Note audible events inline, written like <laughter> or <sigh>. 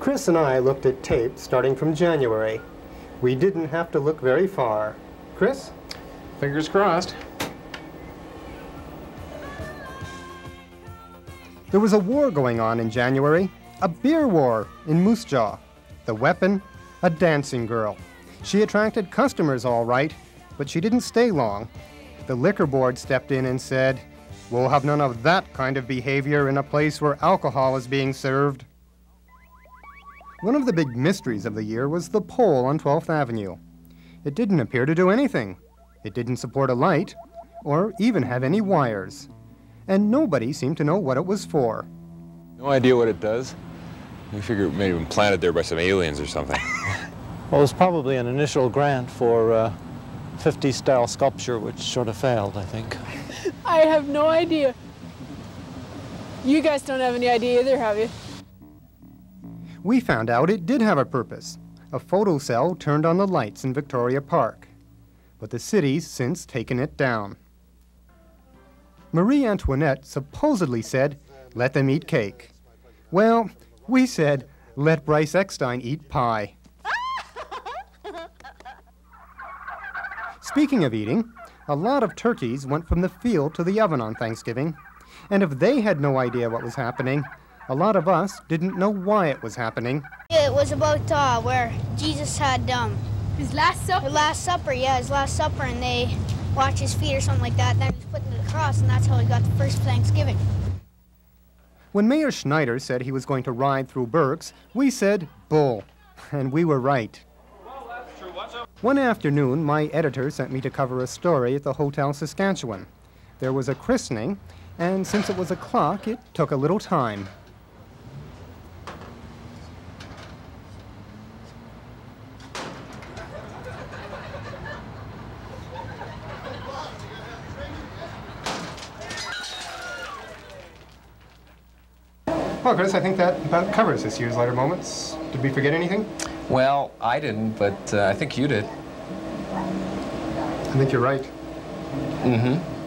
Chris and I looked at tape starting from January. We didn't have to look very far. Chris? Fingers crossed. There was a war going on in January, a beer war in Moose Jaw. The weapon, a dancing girl. She attracted customers all right, but she didn't stay long. The liquor board stepped in and said, We'll have none of that kind of behavior in a place where alcohol is being served. One of the big mysteries of the year was the pole on 12th Avenue. It didn't appear to do anything. It didn't support a light, or even have any wires. And nobody seemed to know what it was for. No idea what it does. We figure it may have been planted there by some aliens or something. <laughs> well, it was probably an initial grant for uh, 50 style sculpture, which sort of failed, I think. <laughs> I have no idea. You guys don't have any idea either, have you? We found out it did have a purpose. A photo cell turned on the lights in Victoria Park. But the city's since taken it down. Marie Antoinette supposedly said, let them eat cake. Well, we said, let Bryce Eckstein eat pie. Speaking of eating, a lot of turkeys went from the field to the oven on Thanksgiving. And if they had no idea what was happening, a lot of us didn't know why it was happening. It was about uh, where Jesus had um, his last supper. His last supper, yeah, his last supper, and they watched his feet or something like that. Then he was put into the cross, and that's how he got the first Thanksgiving. When Mayor Schneider said he was going to ride through Burke's, we said bull, <laughs> and we were right. One afternoon, my editor sent me to cover a story at the Hotel Saskatchewan. There was a christening, and since it was a clock, it took a little time. Well, Chris, I think that about covers this year's Lighter Moments. Did we forget anything? Well, I didn't, but uh, I think you did. I think you're right. Mm-hmm.